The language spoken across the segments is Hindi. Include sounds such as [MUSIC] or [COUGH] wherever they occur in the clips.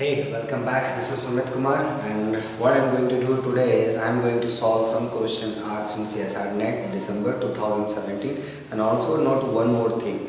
Hey, welcome back. This is Sumit Kumar, and what I'm going to do today is I'm going to solve some questions asked in CSR NET December 2017, and also note one more thing.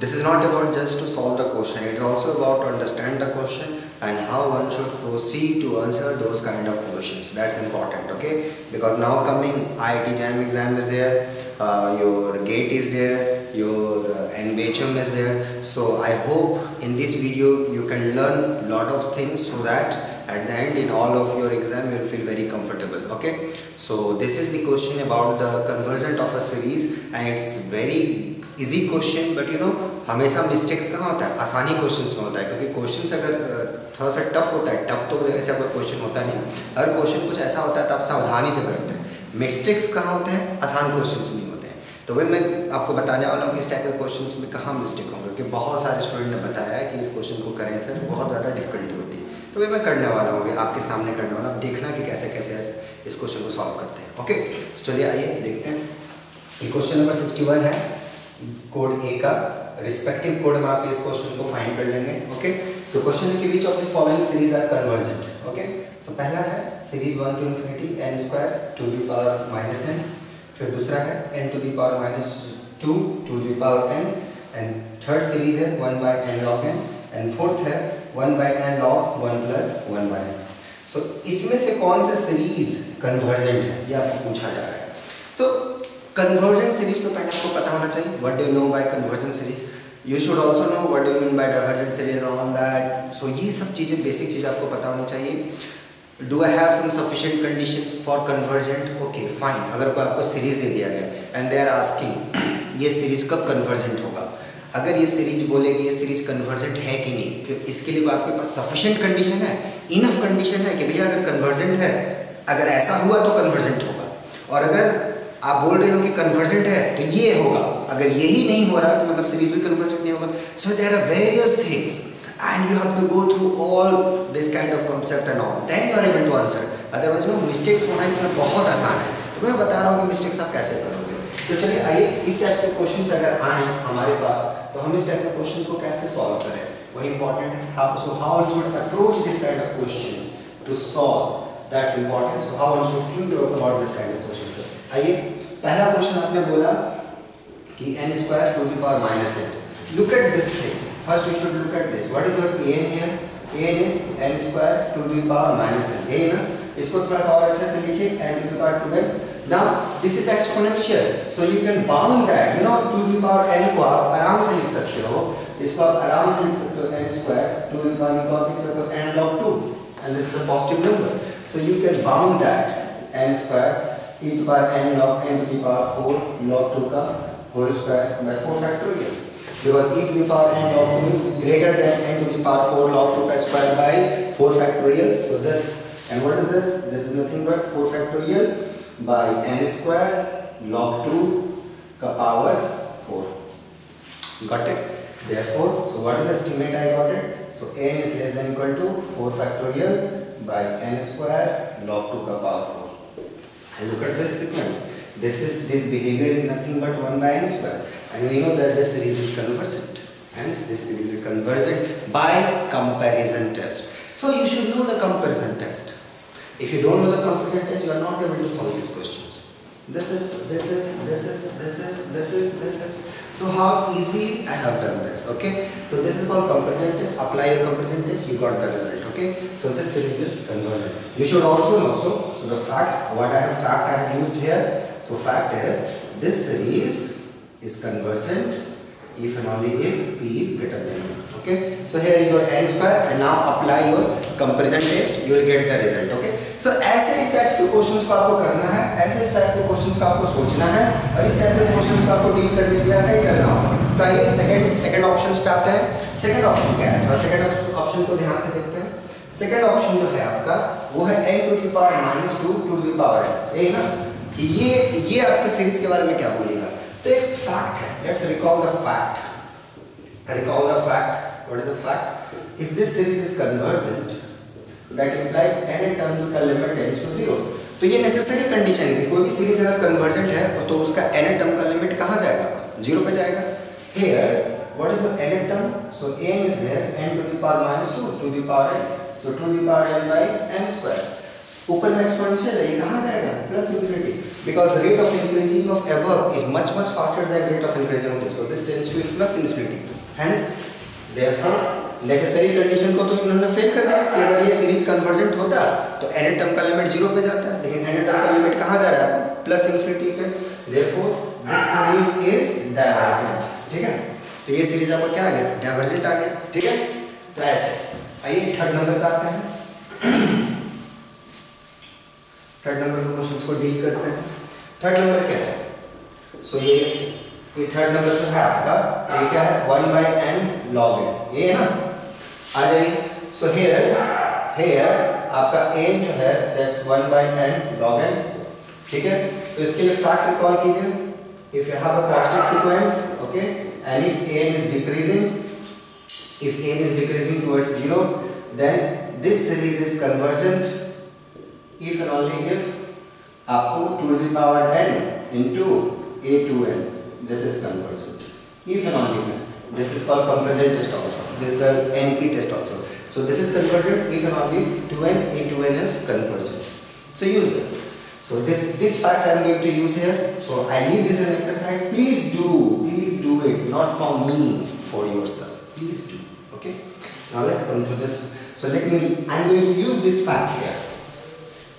This is not about just to solve the question; it's also about to understand the question and how one should proceed to answer those kind of questions. That's important, okay? Because now coming IIT JAM exam is there, uh, your GATE is there, your uh, NBHM is there. So I hope in this video you can learn lot of things so that at the end in all of your exam you will feel very comfortable okay so this is the question about the conversion of a series and it's very easy question but you know हमेशा मिस्टेक्स कहाँ होता है आसानी क्वेश्चन में होता है क्योंकि क्वेश्चन अगर थोड़ा सा टफ होता है टफ तो ऐसा कोई क्वेश्चन होता नहीं अगर क्वेश्चन कुछ ऐसा होता है तो आप सावधानी से करते हैं मिस्टेक्स कहाँ होते हैं आसान क्वेश्चन में हैं तो वही मैं आपको बताने वाला हूँ कि इस टाइप के क्वेश्चन में कहाँ मिस्टेक होंगे क्योंकि बहुत सारे स्टूडेंट ने बताया है कि इस क्वेश्चन को करें, सर, बहुत ज़्यादा डिफिकल्टी होती है। तो वही मैं करने वाला हूँ आपके सामने करने वाला हूँ। देखना कि कैसे कैसे इस क्वेश्चन को सॉल्व करते हैं ओके तो चलिए आइए, देखते हैं। ये क्वेश्चन नंबर सिक्सटी वन है। कोड ए का रिस्पेक्टिव कोड में आप इस क्वेश्चन को फाइंड कर लेंगे ओके सो क्वेश्चन के बीच of the following series are convergent okay so पहला है series one to infinity n square to the power minus n फिर दूसरा है n to the power minus two to the power n and third series है one by n log n and fourth है one by n log one plus one by n so इसमें से कौन सा सीरीज़ कन्वर्जेंट है? ये आपको पूछा जा रहा है। तो कन्वर्जेंट सीरीज़ तो पहले आपको पता होना चाहिए what do know by convergent series you should also know what do mean by divergent series all that so ये सब चीज़ें बेसिक चीज़ आपको पता होनी चाहिए। Do I have some sufficient conditions for convergent okay fine अगर कोई आपको सीरीज़ दे दिया गया एंड दे आर आस्किंग ये सीरीज़ कब कन्वर्जेंट होगा? अगर ये सीरीज़ बोलेगी, ये सीरीज़ कन्वर्जेंट है कि नहीं, कि इसके लिए आपके पास सफिशेंट कंडीशन है इनफ कंडीशन है कि भैया अगर कन्वर्जेंट है, अगर ऐसा हुआ तो कन्वर्जेंट होगा। और अगर आप बोल रहे हो कि कन्वर्जेंट है तो ये होगा। अगर यही नहीं हो रहा तो मतलब सीरीज़ भी कन्वर्जेंट नहीं होगा। So there are various things and you have to go through all this kind of concept and all then you are able to answer otherwise no mistakes होना इसमें बहुत आसान है। तो मैं बता रहा हूँ कि मिस्टेक्स आप कैसे करोगे। तो चलिए, आइए, इस टाइप से क्वेश्चन अगर आए हमारे पास तो हम इस टाइप के क्वेश्चन को कैसे सॉल्व करें? वही इंपॉर्टेंट है। So how should approach this kind of questions to solve that's important so how should think about this kind of questions आइए, पहला क्वेश्चन आपने बोला कि n square to the power minus n. Look at this thing First you should look at this what is your an here an is n square to the power minus n है ना इसको थोड़ा सा और अच्छे से लिखिए n to the power 2n Now this is exponential, so you can bound that. You know, to the power n को आप आराम से लिख सकते हो. इसको आप आराम से लिख सकते हो n square. To the power n को आप लिख सकते हो n log 2, and this is a positive number. So you can bound that n square e to the power n log n to the power 4 log 2 का whole square by 4 factorial. Because e to the power n log 2 is greater than n to the power 4 log 2 का square by 4 factorial. So this and what is this? This is nothing but 4 factorial by n square log 2 ka power 4 got it? Therefore so what is the estimate i got it? So n is less than equal to 4 factorial by n square log 2 ka power 4 and look at this sequence. This is this behavior is nothing but 1 by n square and we know that this series is convergent hence this series is convergent by comparison test so you should know the comparison test if you don't know the comparison test, you are not able to solve these questions. This is, this is, this is, this is, this is, this is. So how easily I have done this, okay? So this is called comparison test. Apply your comparison test, you got the result, okay? So this series is convergent You should also know, so, so the fact, what I have fact I have used here. So fact is, this series is convergent if and only if p is greater than 1 okay? So, here is your n square and now apply your comparison test. You will get the result. Okay? So, ऐसे इस टाइप के क्वेश्चंस को आपको करना है. ऐसे इस टाइप के क्वेश्चंस को आपको सोचना है. और इस टाइप के क्वेश्चंस को आपको डील करने के लिए ऐसा ही चलना होगा. तो आइए सेकंड सेकंड ऑप्शंस पे आते हैं. सेकंड ऑप्शन क्या है? और सेकंड ऑप्शन को ध्यान से देखते हैं. सेकंड ऑप्शन जो है आपका, वो है n to the power minus two to the power ये ना? ये ये आपके सीरीज़ के बारे में क्या बोलेगा? तो एक फैक्ट है let's recall the fact recall the fact what is the fact if this series is convergent that implies n terms का लिमिट टेंड्स टू ज़ीरो तो ये नेसेसरी कंडीशन है कोई भी सीरीज़ अगर कन्वर्जेंट है तो उसका n टर्म का लिमिट कहाँ जाएगा? आपका ज़ीरो पे जाएगा। Here what is the n term? So n is here, n to the power minus 2 to the power n. So two the power n by n square ऊपर में एक्सपोनेंशियल है, ये कहाँ जाएगा? Plus infinity because rate of increasing of above is much much faster than rate of increasing of this so this tends to plus infinity hence therefore necessary condition को तो इन्होंने फेल कर दिया। अगर ये सीरीज़ कन्वर्जेंट होता तो एन टर्म का लिमिट ज़ीरो पे जाता लेकिन एन टर्म का लिमिट कहाँ जा रहा है? प्लस इंफिनिटी पे। Therefore this series is divergent ठीक है? तो ये सीरीज़ आपका क्या आ गया? डाइवर्जेंट आ गया। ठीक है? तो ऐसे। आइए थर्ड नंबर पे आते हैं। [CLEARS THROAT] थर्ड नंबर के क्वेश्चन को डील करते हैं। थर्ड नंबर क्या है? सो so, ये ये थर्ड नंबर जो है आपका ये क्या है? One by n log n ये है ना? आ जाइए. सो हेयर हेयर आपका एन जो है that's one by n log n ठीक है? सो so, इसके लिए फैक्ट रिकॉल कीजिए. If you have a positive sequence okay and if n is decreasing if n is decreasing towards 0 then this series is convergent if and only if to 2 to the power n into a to n. This is convergent. If and only if. This is called convergent test also. This is the NP test also. So this is convergent if and only if 2n a to n is convergent. So use this. So this this fact I am going to use here. So I leave this as an exercise. Please do. Please do it. Not for me. For yourself. Please do. Okay. Now let's come to this. So let me. I am going to use this fact here.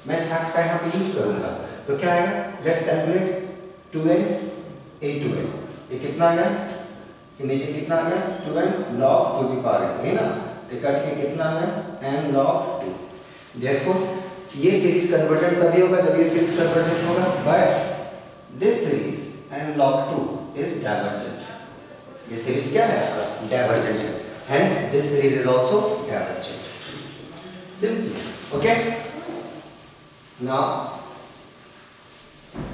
मैं इस फैक्ट का यहाँ पे यूज़ करूँगा। तो क्या आएगा let's calculate two n a two n ये कितना आ गया? ये नीचे कितना आ गया? Two n log two the power n है ना? तो कट के कितना आ गया? एन लॉग टू देयरफॉर ये सीरीज़ कन्वर्जेंट तभी होगा जब ये सीरीज़ कन्वर्जेंट होगा। But this series n log two is divergent ये सीरीज़ क्या है? आपका डाइवर्जेंट है। Hence, this series is also divergent simply okay? Now,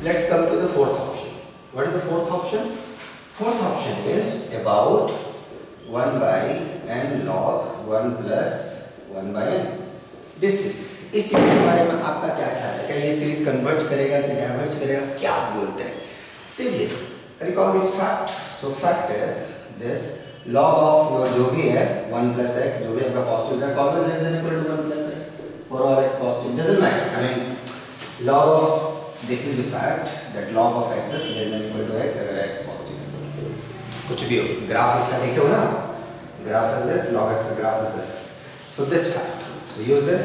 let's come to the fourth option. What is the fourth option? Fourth option is about 1 by n log 1 plus 1 by n. This इस सीरीज़ के बारे में आपका क्या ख्याल है क्या ये सीरीज़ कन्वर्ज करेगा कि डाइवर्ज करेगा क्या आप बोलते हैं चलिए recall this fact so fact is this log of your जो भी है 1 plus x जो भी आपका positive that's always than equal to 1 plus log of this is the fact that log of x is less than equal to x अगर x positive कुछ भी हो ग्राफ इसका देखे हो ना graph is this log x graph is this so this fact so use this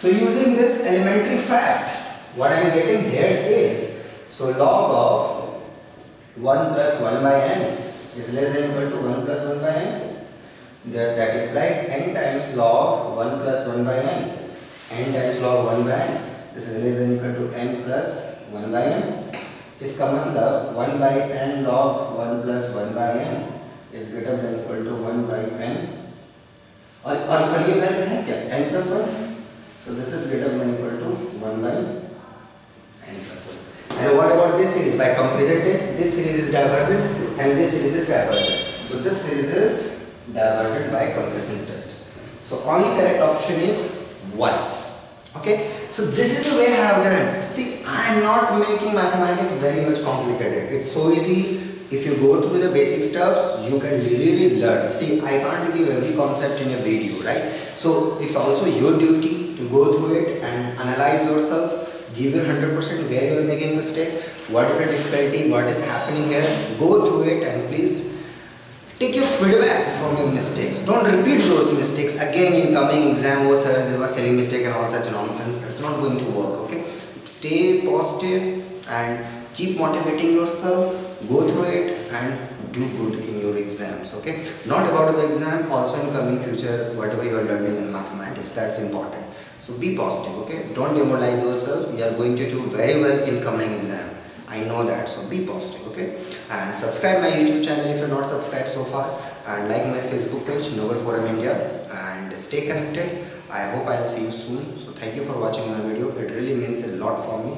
so using this elementary fact what i am getting here is so log of 1 plus 1 by n is less than equal to 1 plus 1 by n that, that implies n times log 1 plus 1 by n n times log 1 by n this is less than equal to n plus 1 by n इसका मतलब 1 by n log 1 plus 1 by n is greater than equal to 1 by n और और, और ये वैल्यू है क्या n plus 1 so this is greater than equal to 1 by n plus 1 and what about this series by comparison test this series is divergent and this series is divergent so this series is divergent by comparison test so only correct option is 1 Okay, so this is the way I have done. See, I am not making mathematics very much complicated. It's so easy. If you go through the basic stuff, you can really learn. See, I can't give every concept in a video, right? So it's also your duty to go through it and analyze yourself. Give your 100% where you are making mistakes. What is the difficulty? What is happening here? Go through it and please Take your feedback from your mistakes. Don't repeat those mistakes again in coming exam. or sir, there was silly mistake and all such nonsense. That's not going to work. Okay. Stay positive and keep motivating yourself. Go through it and do good in your exams. Okay. Not about the exam. Also in coming future, whatever you are learning in mathematics, that's important. So be positive. Okay. Don't demoralize yourself. You are going to do very well in coming exam. I know that so be positive okay? And subscribe my YouTube channel if you're not subscribed so far. And like my Facebook page Noble Forum India. And stay connected. I hope I'll see you soon. So thank you for watching my video. It really means a lot for me